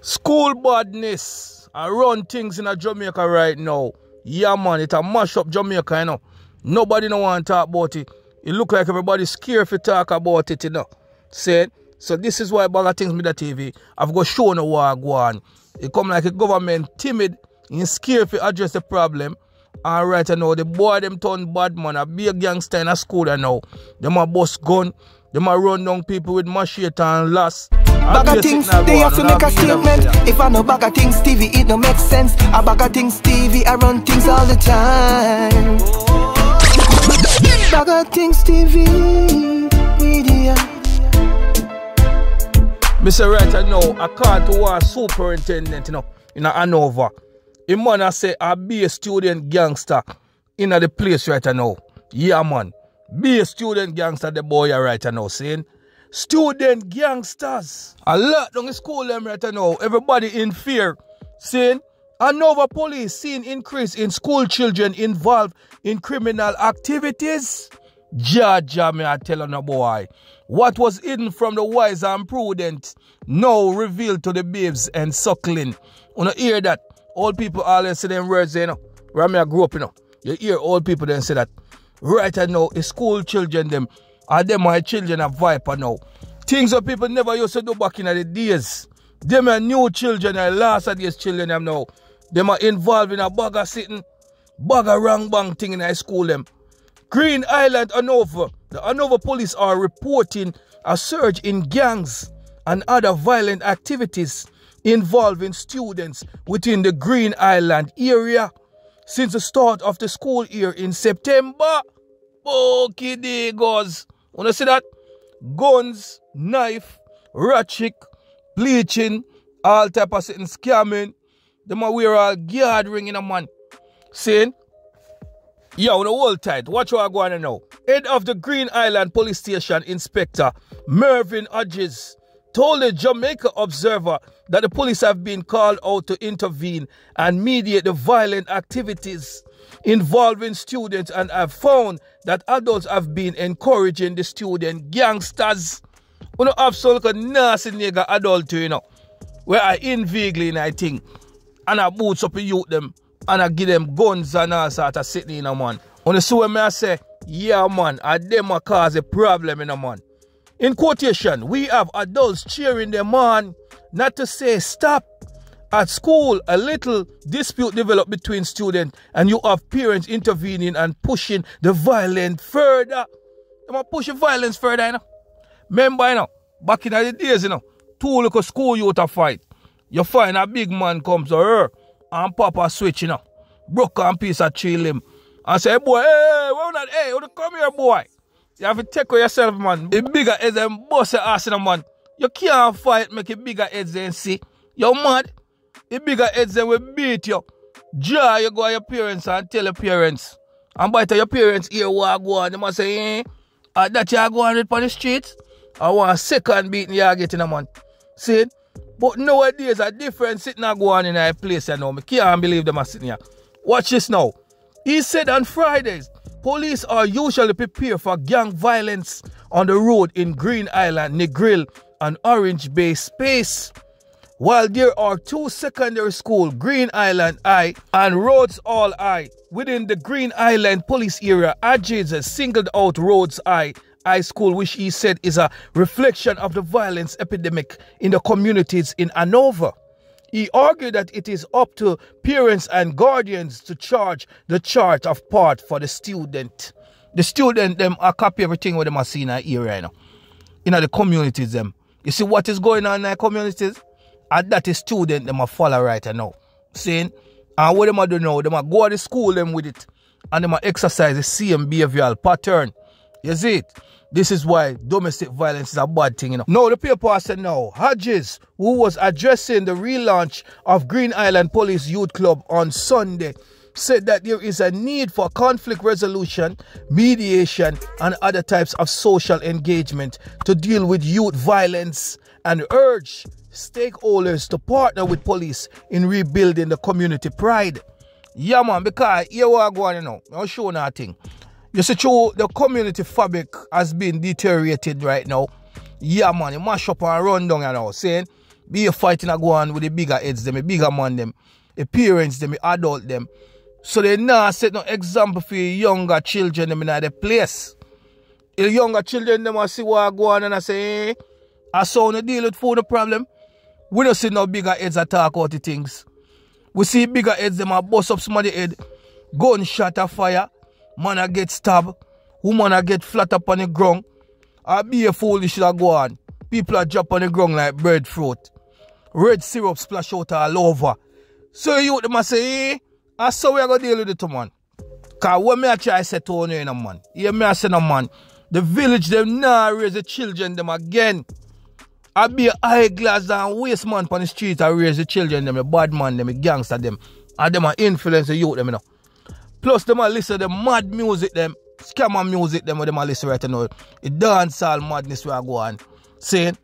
School badness. I run things in a Jamaica right now. Yeah, man, it a mash up Jamaica, you know. Nobody no want to talk about it. It look like everybody scared to talk about it, you know. Said, so this is why BaggaThingz Media TV, I've got show no war go on. It come like a government timid and scared to address the problem. And right now, the boy them turn bad man, a big gangster in a school now. Them a bust gun, them a run down people with machete and lass. BaggaThingz, they have to make a statement. If I know BaggaThingz, TV, it no make sense. A BaggaThingz, TV, I run things all the time. BaggaThingz, TV, media. Mr. Right now, I can't to a superintendent, you know, in a Hanover. A man I say I be a student gangster in the place right now. Yeah, man. Be a student gangster, the boy right now, saying. Student gangsters. A lot on the school them right now. Everybody in fear. Saying Hanover police seen increase in school children involved in criminal activities. Jaja, me I tell on a boy. What was hidden from the wise and prudent, now revealed to the babes and suckling. Wanna hear that? Old people always say them words, you know. Where me I grew up, you know. You hear old people then say that. Right now, it's school children them. And them my children are viper now. Things that people never used to do back in the days. Them are new children and last of these children them now. Them are involved in a bag of sitting, bag of wrong bang thing in high school them. Green Island, Hanover. The Hanover police are reporting a surge in gangs and other violent activities involving students within the Green Island area since the start of the school year in September. Okay, they goes. Wanna see that? Guns, knife, ratchet, bleaching, all type of sitting scamming. Them a wear all gathering in a man. Saying, Yo, the whole tight. Watch what I going to know. Head of the Green Island Police Station Inspector Mervyn Hodges told the Jamaica Observer that the police have been called out to intervene and mediate the violent activities involving students and have found that adults have been encouraging the student gangsters. Have some like nasty nigga adult, you know, where I inveigling, I think, and I boots up the youth them and I give them guns and all sort of sitting in a man. When you see I say, yeah man, I them a cause a problem in a man. In quotation, we have adults cheering them on, not to say stop. At school, a little dispute developed between students, and you have parents intervening and pushing the violence further. They are pushing violence further, you know. Remember, you know, back in the days, you know, two little school youth a fight. You find a big man comes to her and pop a switch, you know. Broke on piece of chill him. And say, boy, hey, where not, hey, come here, boy. You have to take care yourself, man. The bigger heads and bust your ass in a man. You can't fight, make it bigger heads and see. You're mad? The bigger heads then will beat you. Jaw, you go to your parents and tell your parents. And by your parents hear what go on, they must say, eh, that you go on on the streets. I want a second beating you getting a man. See? But nowadays a different sitting and go on in a place you know. I can't believe them are sitting here. Watch this now. He said on Fridays, police are usually prepared for gang violence on the road in Green Island, Negril, and Orange Bay space. While there are two secondary schools, Green Island High and Rhodes Hall High, within the Green Island police area, has singled out Rhodes Hall High School, which he said is a reflection of the violence epidemic in the communities in Hanover. He argued that it is up to parents and guardians to charge the charge of part for the student. The student them are copy everything what them are seeing in here right now. You know the communities them. You see what is going on in the communities? And that is student them a follow right now. Saying, and what them a do now, them go to school them with it. And them a exercise the same behavioral pattern. You see it? This is why domestic violence is a bad thing, you know. No, the paper said no. Hodges, who was addressing the relaunch of Green Island Police Youth Club on Sunday, said that there is a need for conflict resolution, mediation, and other types of social engagement to deal with youth violence and urge stakeholders to partner with police in rebuilding the community pride. Yeah, man, because here we are going, you know, I'll show nothing. You see, true, the community fabric has been deteriorated right now. Yeah, man, you mash up and run down, you know, saying Be a fighting a go on with the bigger heads them, the bigger man them, the parents them, the adult them. So they now set no example for younger children them in the place. The younger children them I see what go on and I say, eh, I saw no deal with food no problem. We don't see no bigger heads attack out the things. We see bigger heads them a bust up somebody head, gunshot a fire, man a get stabbed, woman a get flat up on the ground. I be a foolish that go on. People are drop on the ground like breadfruit. Red syrup splash out all over. So you them a say, eh, I saw we are gonna deal with it man. Cause when me a try say to you, know, man. Hear me I say no man. The village them now raise the children them again. I be a eyeglass and waste man on the street I raise the children them, a bad man them, a gangster them. And them a influence the youth them, you know. Plus them a listen to the mad music them, scammer music them, them a listen right now. The dancehall madness where I go on. Saying,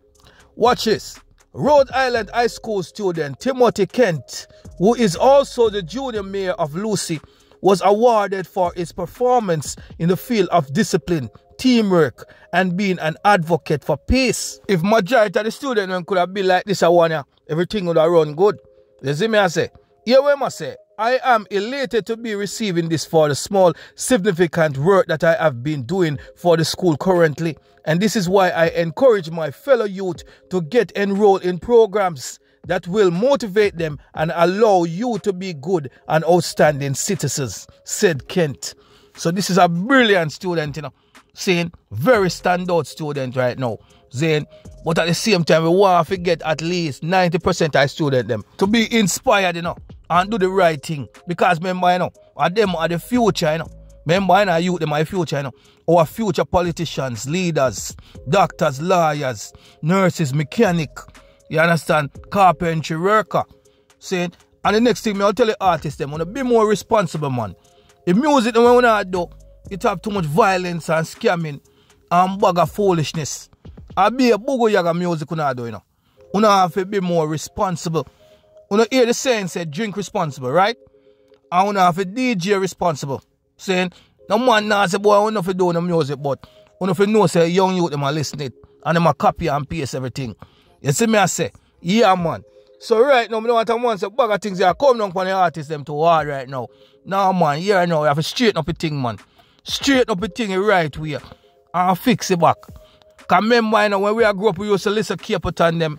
watch this. Rhode Island High School student Timothy Kent, who is also the junior mayor of Lucea, was awarded for his performance in the field of discipline teamwork, and being an advocate for peace. If majority of the students could have been like this, I want everything would have run good. You see me, I say, here we must say, I am elated to be receiving this for the small, significant work that I have been doing for the school currently. And this is why I encourage my fellow youth to get enrolled in programs that will motivate them and allow you to be good and outstanding citizens, said Kent. So this is a brilliant student, you know saying very standout student right now. Saying, but at the same time, we want to get at least 90% of student them to be inspired, you know, and do the right thing. Because remember, you know, them are the future, you know. Remember, you know, youth, them are the future, you know. Our future politicians, leaders, doctors, lawyers, nurses, mechanic, you understand, carpentry worker. Saying, and the next thing, me, I'll tell the artists, them, want to be more responsible, man. The music, them, want to do, it have too much violence and scamming and of foolishness. I be a bugo yaga music do, you know. Una have to be more responsible. Una hear the saying say drink responsible, right? I wanna have a DJ responsible. Saying, no man now say, boy, I want to do no music, but have to know say young youth them are listening and them a copy and paste everything. You see me I say, yeah man. So right now, I don't want to say BaggaThingz are coming down on the artists them to hard right now. Now man, yeah now, you have to straighten up the thing, man straight up the thing the right way and fix it back. Cause remember, you know, when we grew up, we used to listen to Capleton them,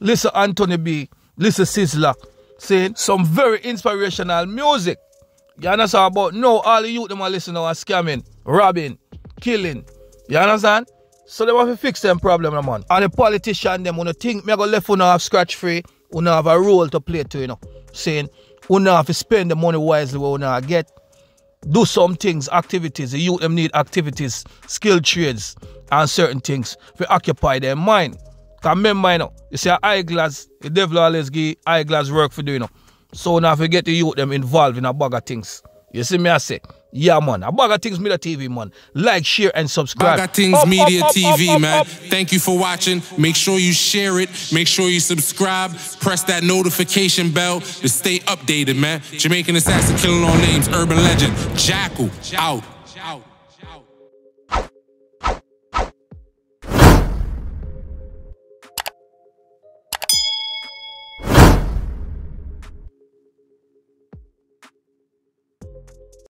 listen Anthony B, listen Sizzla, saying some very inspirational music. You understand? But no, all the youth them are listening are scamming, robbing, killing. You understand? So they want to fix them problem, man. And the politician them, wanna think me go left on have scratch free, wanna have a role to play to, you know. Saying, wanna have to spend the money wisely, wanna get do some things, activities. The youth them need activities, skill trades, and certain things to occupy their mind. Cause remember, you know, you see eyeglass, the devil always give eyeglass work for doing, you know. So now if you get the youth them involved in a bag of things. You see me I say, yeah, man. A BaggaThingz media TV, man. Like, share, and subscribe. BaggaThingz up, media up, TV, up, man. Thank you for watching. Make sure you share it. Make sure you subscribe. Press that notification bell to stay updated, man. Jamaican assassin killing all names. Urban legend. Jackal out. out. out.